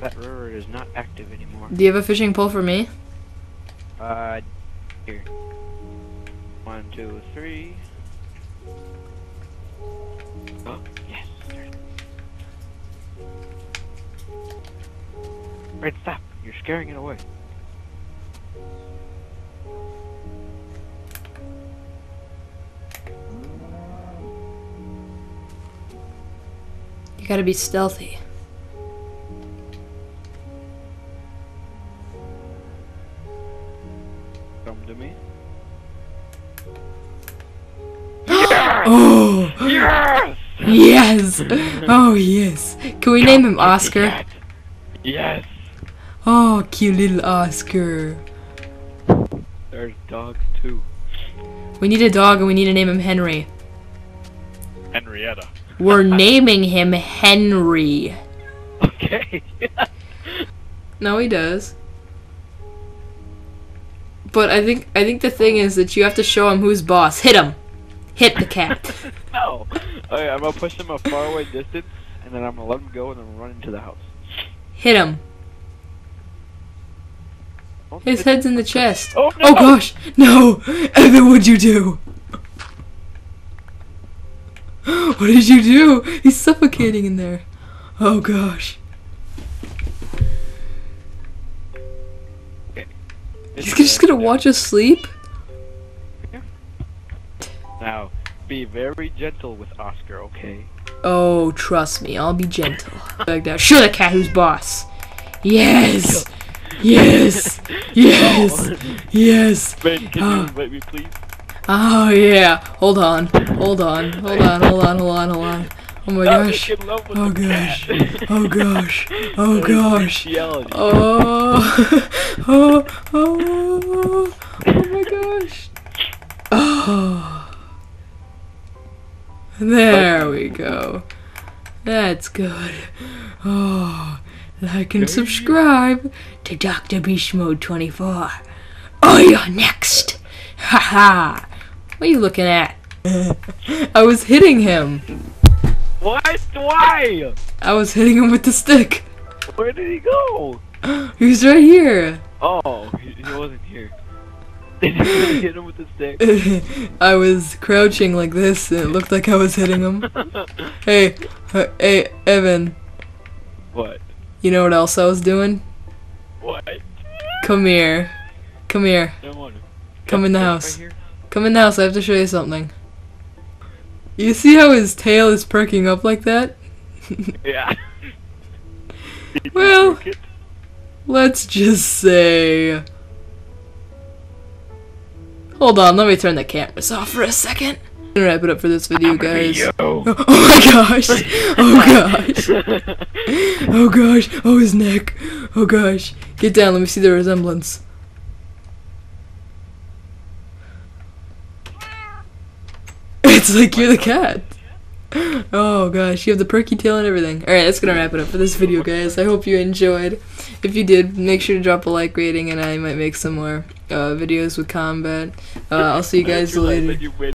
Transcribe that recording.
That river is not active anymore. Do you have a fishing pole for me? Uh, here. One, two, three. Oh, yes. Right, stop. You're scaring it away. You gotta be stealthy. Come to me. Oh! Yes! Yes! Oh, yes. Can we name him Oscar? Yes! Oh, cute little Oscar. There's dogs too. We need a dog and we need to name him Henry. Henrietta. We're naming him Henry. Okay. No, he does. But I think I think the thing is that you have to show him who's boss. Hit him. Hit the cat. no. Okay, I'm gonna push him a far away distance, and then I'm gonna let him go, and then run into the house. Hit him. His head's in the chest. Oh, oh no! Oh gosh, no! Evan, what'd you do? What did you do? He's suffocating in there. Oh gosh. He's just gonna watch us sleep? Now, be very gentle with Oscar, okay? Oh, trust me, I'll be gentle. Like that. Show the cat who's boss. Yes! Yes! Yes! Yes! Ben, can Ah. you invite me, please? Oh yeah. Hold on. Hold on. Hold on. Hold on. Hold on. Hold on. Oh my gosh. I'm in love with Oh gosh. Oh gosh. Oh gosh. Oh. Oh. Oh. Oh my gosh. Oh. There we go. That's good. Oh. Like and subscribe to Dr. Beast Mode 24. Oh, you're next. Haha. What are you looking at? I was hitting him. What? Why? I was hitting him with the stick. Where did he go? He's right here. Oh, he, he wasn't here. Did you really hit him with the stick? I was crouching like this and it looked like I was hitting him. Hey, uh, hey, Evan, what? you know what else I was doing? What? Come here. Come here. Don't want to. Come in the house. Come in the house, I have to show you something. You see how his tail is perking up like that? Yeah. Well- Let's just say. Hold on, let me turn the cameras off for a second. I'm gonna wrap it up for this video, guys. Yo. Oh my gosh! Oh gosh! Oh gosh! Oh his neck! Oh gosh! Get down, let me see the resemblance. It's like you're the cat. Oh gosh, you have the perky tail and everything. Alright, that's gonna wrap it up for this video, guys. I hope you enjoyed. If you did, make sure to drop a like rating and I might make some more uh, videos with combat. Uh, I'll see you guys later. that you win.